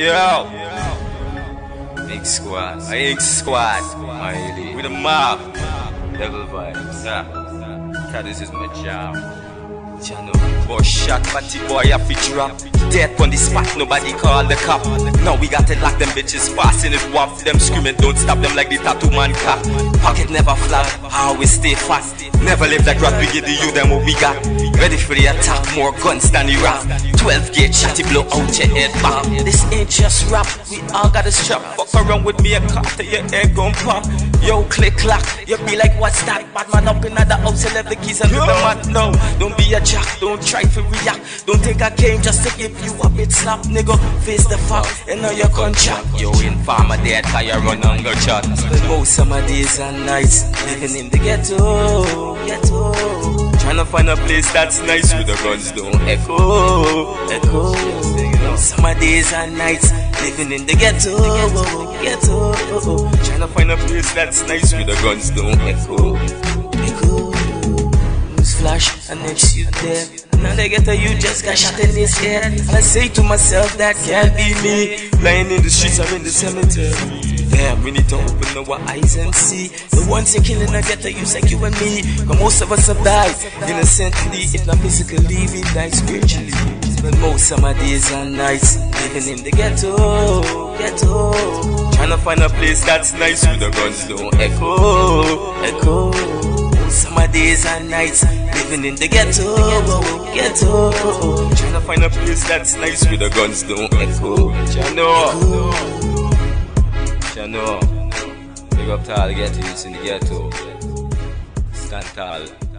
Yo! Big squad, big squad, Miley, with a mob, devil vibes. Cause this is my job. Boy shot, batty boy, I fi drop. Death on the spot, nobody call the cop. Now we got to lock them bitches fast passing it wap. Them screaming, don't stop them like the tattoo man cop. Pocket never flap, I always stay fast. Never live like rap, we give the you them what we got. Ready for the attack, more guns than the rap. 12 gauge shotty blow out your head back. This ain't just rap, we all got a strap. Fuck around with me, a cop to your head gon' pop. Yo, click clack, you be like, what's that? Bad man up in the house, and left the keys and the mat. No, don't be a jack, don't try to react. Don't think I came just to give you a bit slap, nigga. Face the fact, and know your contract. Yo, informer dead, cause you run hunger chat. Spend most my days and nights living in the ghetto, ghetto. to find a place that's nice with the guns don't echo, echo. My days and nights living in the ghetto, ghetto. to find a place that's nice with the guns don't echo, echo. Flash and next you there. Now they get a you just got shot in this head. And I say to myself that can't be me. Lying in the streets or in the cemetery. Damn, we need to open our eyes and see The ones you're killing I get to use like you and me But most of us have died innocently If not physically, we died spiritually But most of my days and nights Living in the ghetto, ghetto Trying to find a place that's nice Where the guns don't echo, echo Of days and nights Living in the ghetto, oh, oh, ghetto Trying to find a place that's nice Where the guns don't echo, you know, big up to all the in the ghetto. Stand tall.